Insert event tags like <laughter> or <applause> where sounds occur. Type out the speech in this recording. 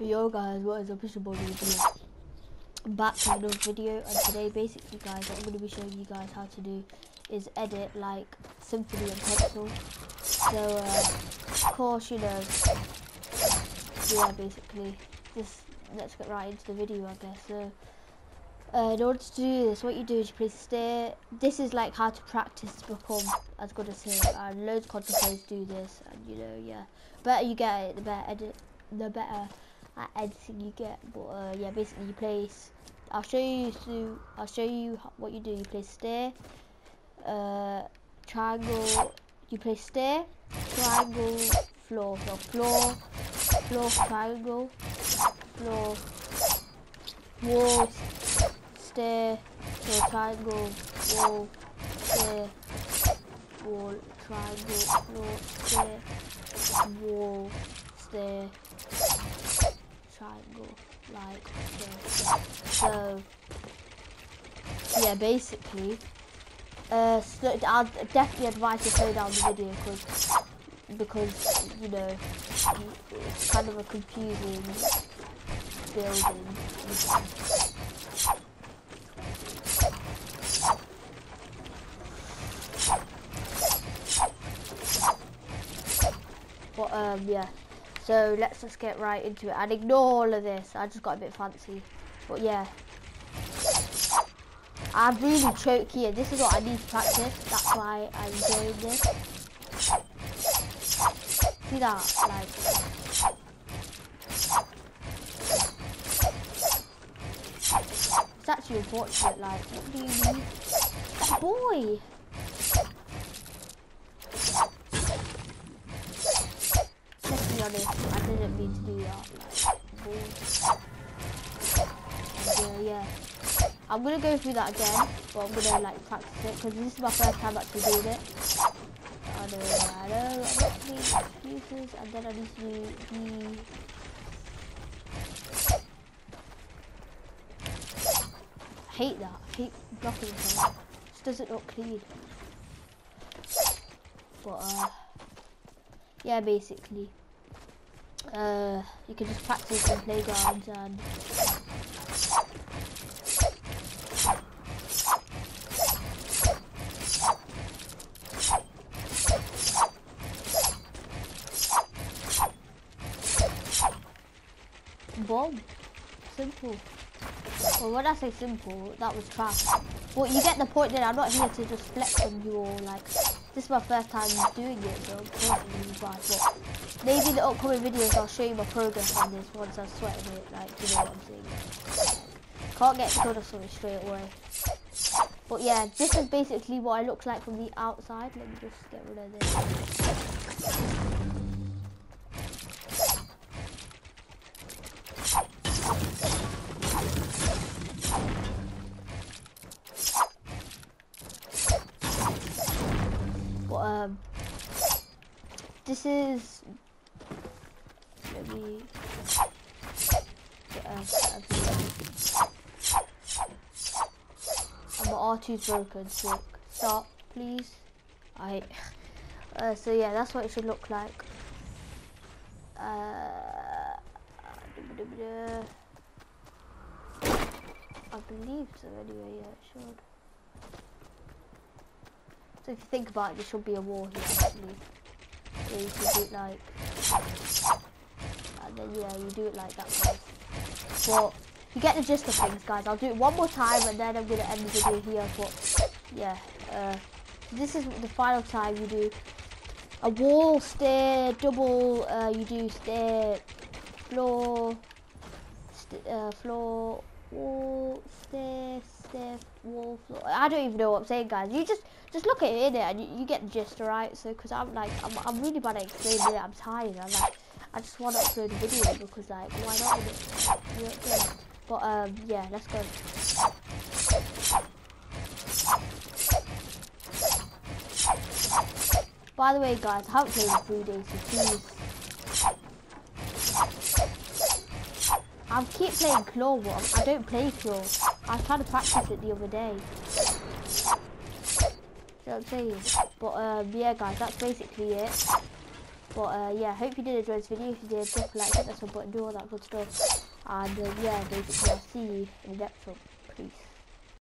Yo guys, what is up? It's your boy. I'm back to another video and today basically guys what I'm going to be showing you guys how to do is edit like Symfuhny and Pencil. So uh, of course you know, yeah basically, just let's get right into the video I guess. So uh, in order to do this, what you do is you play stay. This is like how to practice to become as good as him. And loads of content do this, and you know, yeah, the better you get it, the better edit, the better at editing you get. But uh, yeah, basically you place. I'll show you. So I'll show you what you do. You play stair, uh, triangle. You play stair, triangle, floor. So floor, floor, triangle, floor, wall, stair, so triangle, wall, stair, wall, triangle, floor, stair, wall, stair, triangle, like. So, yeah, basically, uh, so I'd definitely advise you to slow down the video because, because you know, it's kind of a confusing building. But um, yeah. So let's just get right into it and ignore all of this. I just got a bit fancy. But yeah. I'm really choked here. This is what I need to practice. That's why I'm doing this. See that? Like It's actually unfortunate, like, what do you mean? Boy! I didn't mean to do that. Uh, yeah. I'm gonna go through that again, but I'm gonna like practice it because this is my first time actually doing it. I know, I know, not making excuses, and then I need to do. I hate that. I hate blocking things. Just does it look clean. But uh, yeah, basically uh, you can just practice in playgrounds and bomb. Simple. Well, when I say simple, that was trash. But you get the point that I'm not here to just flex on you or like, this is my first time doing it, so maybe the upcoming videos I'll show you my progress on this once I sweat a it, like, you know what I'm saying. Can't get killed or something straight away. But yeah, this is basically what I look like from the outside. Let me just get rid of this. But um, this is maybe uh, and my R2's broken, so stop, please. I <laughs> uh, so yeah, that's what it should look like. Uh, I believe so anyway, yeah, it should. So if you think about it, there should be a wall here actually. You can do it like, and then yeah, you do it like that. But you get the gist of things guys. I'll do it one more time and then I'm going to end the video here. But yeah, uh, this is the final time you do a wall, stair, double, uh, you do stair, floor, st uh, floor, wall, stair, I don't even know what I'm saying, guys. You just just look at it in and you, you get the gist, alright? So, because I'm like, I'm, I'm really bad at explaining it. I'm tired. I'm like, I just want to upload a video because like, why not? But um, yeah, let's go. By the way, guys, I haven't played in three days, so please. I keep playing Claw, but I don't play Claw. I trying to practice it the other day. You know what I'm saying? But um, yeah, guys, that's basically it. But uh, yeah, hope you did enjoy this video. If you did, a like, hit that sub button, do all that good stuff. And uh, yeah, basically I'll see you in the next one. Peace.